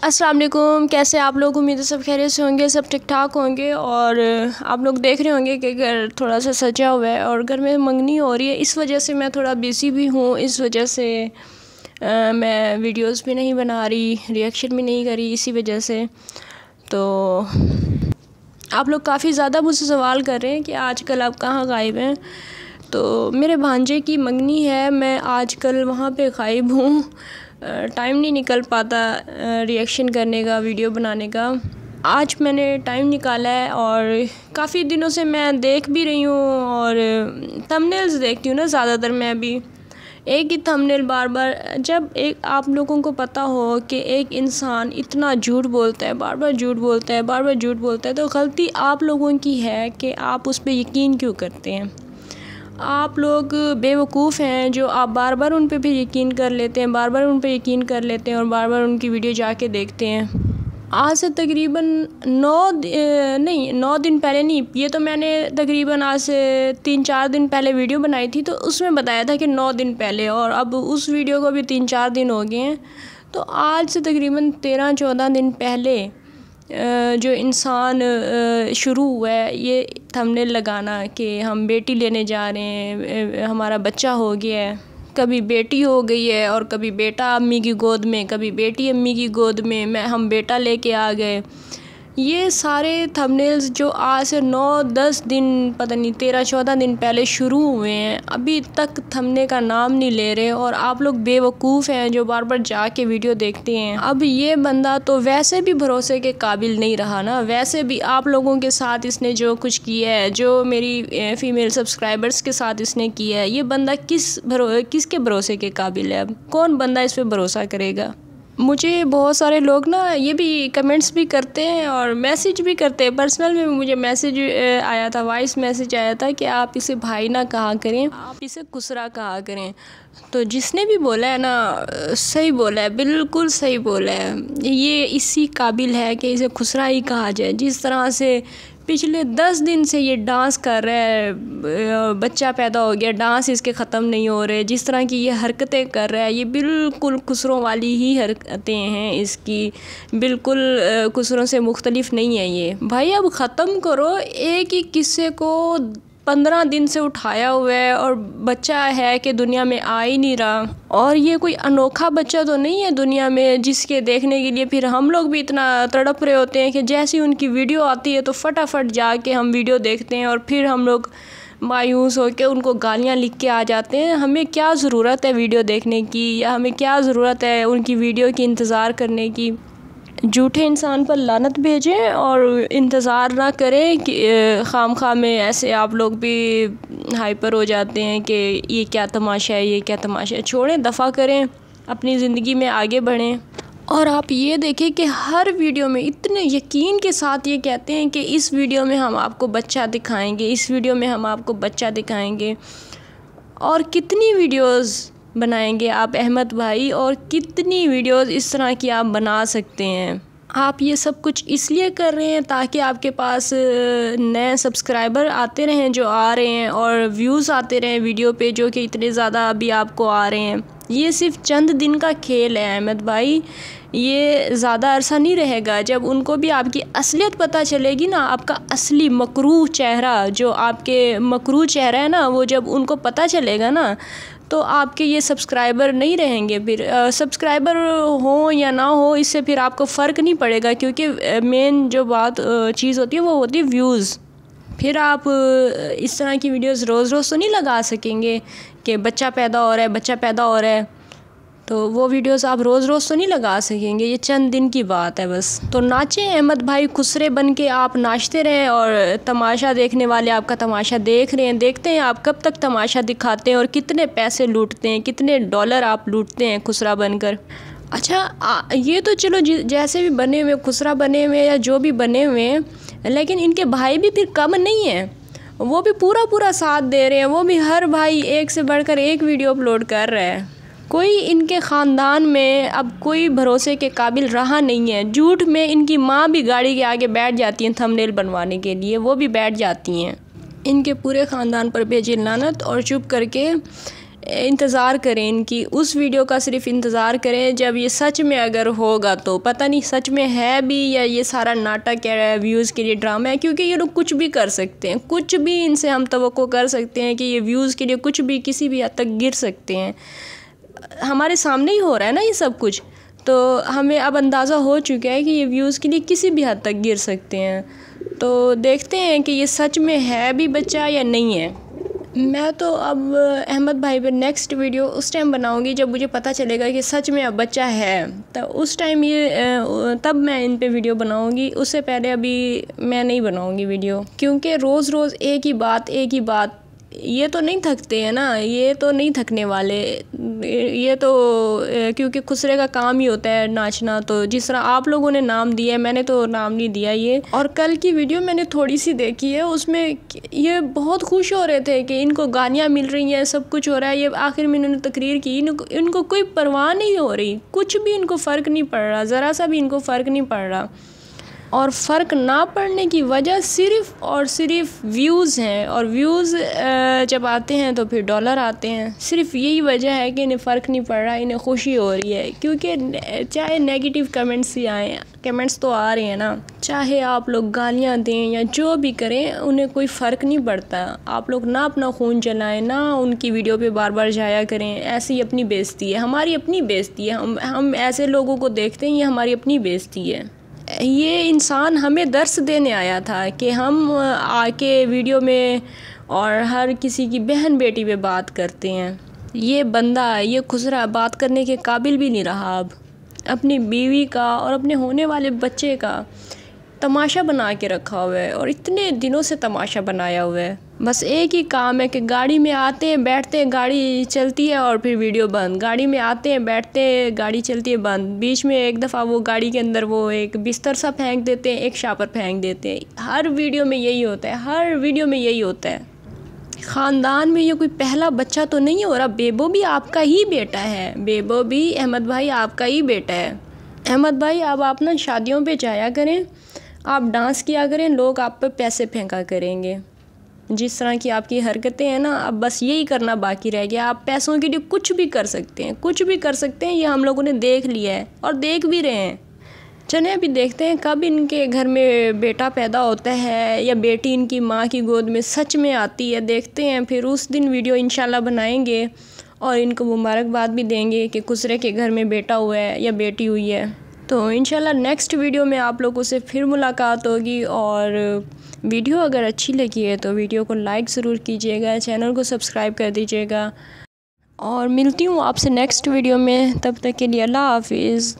अस्सलाम वालेकुम कैसे आप लोग? उम्मीद है सब खैरियत से होंगे सब ठीक ठाक होंगे और आप लोग देख रहे होंगे कि घर थोड़ा सा सजा हुआ है और घर में मंगनी हो रही है। इस वजह से मैं थोड़ा बिज़ी भी हूँ इस वजह से आ, मैं वीडियोस भी नहीं बना रही रिएक्शन भी नहीं करी इसी वजह से। तो आप लोग काफ़ी ज़्यादा मुझसे सवाल कर रहे हैं कि आजकल आप कहाँ गायब हैं? तो मेरे भांजे की मंगनी है मैं आजकल वहाँ पे गायब हूँ। टाइम नहीं निकल पाता रिएक्शन करने का वीडियो बनाने का। आज मैंने टाइम निकाला है और काफ़ी दिनों से मैं देख भी रही हूँ और थंबनेल्स देखती हूँ ना ज़्यादातर मैं अभी एक ही थंबनेल बार बार जब एक, आप लोगों को पता हो कि एक इंसान इतना झूठ बोलता है बार बार झूठ बोलता है बार बार झूठ बोलता है तो गलती आप लोगों की है कि आप उस पर यकीन क्यों करते हैं? आप लोग बेवकूफ़ हैं जो आप बार बार उन पर भी यकीन कर लेते हैं, बार बार उन पर यकीन कर लेते हैं और बार बार उनकी वीडियो जाके देखते हैं। आज से तकरीबन नौ नहीं, नौ दिन पहले नहीं, ये तो मैंने तकरीबन आज से तीन चार दिन पहले वीडियो बनाई थी तो उसमें बताया था कि नौ दिन पहले और अब उस वीडियो को भी तीन चार दिन हो गए हैं। तो आज से तकरीबन तेरह चौदह दिन पहले जो इंसान शुरू हुआ है, ये थंबनेल लगाना कि हम बेटी लेने जा रहे हैं हमारा बच्चा हो गया है। कभी बेटी हो गई है और कभी बेटा अम्मी की गोद में, कभी बेटी अम्मी की गोद में, मैं, हम बेटा लेके आ गए। ये सारे थंबनेल्स जो आज से नौ, दस दिन, पता नहीं, तेरह, चौदह दिन पहले शुरू हुए हैं, अभी तक थमने का नाम नहीं ले रहे और आप लोग बेवकूफ़ हैं जो बार बार जाके वीडियो देखते हैं। अब ये बंदा तो वैसे भी भरोसे के काबिल नहीं रहा ना, वैसे भी आप लोगों के साथ इसने जो कुछ किया है, जो मेरी फ़ीमेल सब्सक्राइबर्स के साथ इसने किया है, ये बंदा किस भरो, किसके भरोसे के काबिल है? अब कौन बंदा इस पर भरोसा करेगा? मुझे बहुत सारे लोग ना ये भी कमेंट्स भी करते हैं और मैसेज भी करते हैं। पर्सनल में मुझे मैसेज आया था वॉइस मैसेज आया था कि आप इसे भाई ना कहा करें, आप इसे कुसरा कहा करें। तो जिसने भी बोला है ना, सही बोला है, बिल्कुल सही बोला है। ये इसी काबिल है कि इसे खुसरा ही कहा जाए। जिस तरह से पिछले दस दिन से ये डांस कर रहा है बच्चा पैदा हो गया, डांस इसके ख़त्म नहीं हो रहे, जिस तरह की ये हरकतें कर रहा है, ये बिल्कुल खुसरों वाली ही हरकतें हैं इसकी, बिल्कुल खुसरों से मुख्तलिफ़ नहीं है ये। भाई, अब ख़त्म करो, एक ही किस्से को पंद्रह दिन से उठाया हुआ है और बच्चा है कि दुनिया में आ ही नहीं रहा। और ये कोई अनोखा बच्चा तो नहीं है दुनिया में, जिसके देखने के लिए फिर हम लोग भी इतना तड़प रहे होते हैं कि जैसी उनकी वीडियो आती है तो फटाफट जाके हम वीडियो देखते हैं और फिर हम लोग मायूस हो के उनको गालियाँ लिख के आ जाते हैं। हमें क्या ज़रूरत है वीडियो देखने की या हमें क्या ज़रूरत है उनकी वीडियो की इंतज़ार करने की? झूठे इंसान पर लानत भेजें और इंतज़ार ना करें कि खाम खा में ऐसे आप लोग भी हाइपर हो जाते हैं कि ये क्या तमाशा है, ये क्या तमाशा है। छोड़ें, दफ़ा करें, अपनी ज़िंदगी में आगे बढ़ें। और आप ये देखें कि हर वीडियो में इतने यकीन के साथ ये कहते हैं कि इस वीडियो में हम आपको बच्चा दिखाएँगे, इस वीडियो में हम आपको बच्चा दिखाएँगे। और कितनी वीडियोस बनाएँगे आप, अहमद भाई, और कितनी वीडियोस इस तरह की आप बना सकते हैं। आप ये सब कुछ इसलिए कर रहे हैं ताकि आपके पास नए सब्सक्राइबर आते रहें जो आ रहे हैं और व्यूज़ आते रहें वीडियो पे जो कि इतने ज़्यादा अभी आपको आ रहे हैं। ये सिर्फ़ चंद दिन का खेल है, अहमद भाई। ये ज़्यादा अरसा नहीं रहेगा। जब उनको भी आपकी असलियत पता चलेगी ना, आपका असली मकरू चेहरा, जो आपके मकरू चेहरा है ना, वो जब उनको पता चलेगा ना तो आपके ये सब्सक्राइबर नहीं रहेंगे फिर सब्सक्राइबर हो या ना हो, इससे फिर आपको फ़र्क नहीं पड़ेगा क्योंकि मेन जो बात चीज़ होती है वो होती है व्यूज़ फिर आप इस तरह की वीडियोस रोज़ रोज़ तो नहीं लगा सकेंगे कि बच्चा पैदा हो रहा है, बच्चा पैदा हो रहा है। तो वो वीडियोस आप रोज़ रोज़ तो नहीं लगा सकेंगे ये चंद दिन की बात है बस। तो नाचे अहमद भाई खुसरे बन के आप नाचते रहें और तमाशा देखने वाले आपका तमाशा देख रहे हैं देखते हैं आप कब तक तमाशा दिखाते हैं और कितने पैसे लूटते हैं कितने डॉलर आप लूटते हैं खुसरा बनकर। अच्छा आ, ये तो चलो जैसे भी बने हुए खुसरा बने हुए या जो भी बने हुए हैं लेकिन इनके भाई भी फिर कम नहीं हैं। वो भी पूरा पूरा साथ दे रहे हैं वो भी हर भाई एक से बढ़कर एक वीडियो अपलोड कर रहे हैं। कोई इनके ख़ानदान में अब कोई भरोसे के काबिल रहा नहीं है। झूठ में इनकी माँ भी गाड़ी के आगे बैठ जाती हैं थंबनेल बनवाने के लिए। वो भी बैठ जाती हैं। इनके पूरे ख़ानदान पर भेजी लानत और चुप करके इंतज़ार करें इनकी। उस वीडियो का सिर्फ़ इंतज़ार करें, जब ये सच में अगर होगा तो। पता नहीं सच में है भी या ये सारा नाटक है व्यूज़ के लिए ड्रामा है, क्योंकि ये लोग कुछ भी कर सकते हैं। कुछ भी इनसे हम तो कर सकते हैं कि ये व्यूज़ के लिए कुछ भी किसी भी हद तक गिर सकते हैं। हमारे सामने ही हो रहा है ना ये सब कुछ। तो हमें अब अंदाज़ा हो चुका है कि ये व्यूज़ के लिए किसी भी हद तक गिर सकते हैं। तो देखते हैं कि ये सच में है भी बच्चा या नहीं है। मैं तो अब, अहमद भाई पर नेक्स्ट वीडियो उस टाइम बनाऊँगी जब मुझे पता चलेगा कि सच में अब बच्चा है। तो उस टाइम ये तब मैं इन पे वीडियो बनाऊँगी। उससे पहले अभी मैं नहीं बनाऊँगी वीडियो क्योंकि रोज़ रोज़ एक ही बात, एक ही बात ये तो नहीं थकते हैं ना, ये तो नहीं थकने वाले। ये तो क्योंकि खुसरे का काम ही होता है नाचना तो जिस तरह आप लोगों ने नाम दिया है, मैंने तो नाम नहीं दिया ये। और कल की वीडियो मैंने थोड़ी सी देखी है, उसमें ये बहुत खुश हो रहे थे कि इनको गानियाँ मिल रही हैं, सब कुछ हो रहा है, ये आखिर में इन्होंने तकरीर की। इनको इनको कोई परवाह नहीं हो रही, कुछ भी इनको फ़र्क नहीं पड़ रहा, ज़रा सा भी इनको फ़र्क नहीं पड़ रहा। और फ़र्क ना पड़ने की वजह सिर्फ़ और सिर्फ़ व्यूज़ हैं। और व्यूज़ जब आते हैं तो फिर डॉलर आते हैं। सिर्फ़ यही वजह है कि इन्हें फ़र्क नहीं पड़ रहा, इन्हें खुशी हो रही है। क्योंकि चाहे नेगेटिव कमेंट्स ही आए कमेंट्स तो आ रहे हैं ना। चाहे आप लोग गालियाँ दें या जो भी करें, उन्हें कोई फ़र्क नहीं पड़ता। आप लोग ना अपना खून जलाएँ, ना उनकी वीडियो पे बार बार जाया करें। ऐसी अपनी बेइज्जती है, हमारी अपनी बेइज्जती है। हम हम ऐसे लोगों को देखते हैं, ये हमारी अपनी बेइज्जती है। ये इंसान हमें दर्स देने आया था कि हम आके वीडियो में और हर किसी की बहन बेटी पे बात करते हैं। ये बंदा, ये खुसरा बात करने के काबिल भी नहीं रहा अब। अपनी बीवी का और अपने होने वाले बच्चे का तमाशा बना के रखा हुआ है और इतने दिनों से तमाशा बनाया हुआ है। बस एक ही काम है कि गाड़ी में आते हैं, बैठते हैं, गाड़ी चलती है और फिर वीडियो बंद। गाड़ी में आते हैं, बैठते हैं, गाड़ी चलती है बंद। बीच में एक दफ़ा वो गाड़ी के अंदर वो एक बिस्तर सा फेंक देते हैं, एक शापर फेंक देते हैं। हर वीडियो में यही होता है, हर वीडियो में यही होता है। ख़ानदान में ये कोई पहला बच्चा तो नहीं हो रहा बेबो भी आपका ही बेटा है। बेबो भी, अहमद भाई आपका ही बेटा है। अहमद भाई अब आप ना शादियों पे जाया करें। आप डांस किया करें, लोग आप पर पैसे फेंका करेंगे। जिस तरह की आपकी हरकतें हैं ना, अब बस यही करना बाकी रह गया। आप पैसों के लिए कुछ भी कर सकते हैं, कुछ भी कर सकते हैं, ये हम लोगों ने देख लिया है और देख भी रहे हैं। चले अभी देखते हैं कब इनके घर में बेटा पैदा होता है या बेटी इनकी माँ की गोद में सच में आती है। देखते हैं, फिर उस दिन वीडियो इंशाल्लाह बनाएँगे और इनको मुबारकबाद भी देंगे कि कुसरे के घर में बेटा हुआ है या बेटी हुई है। तो इन नेक्स्ट वीडियो में आप लोगों से फिर मुलाकात होगी और वीडियो अगर अच्छी लगी है तो वीडियो को लाइक ज़रूर कीजिएगा चैनल को सब्सक्राइब कर दीजिएगा। और मिलती हूँ आपसे नेक्स्ट वीडियो में, तब तक के लिए अल्लाह हाफिज़।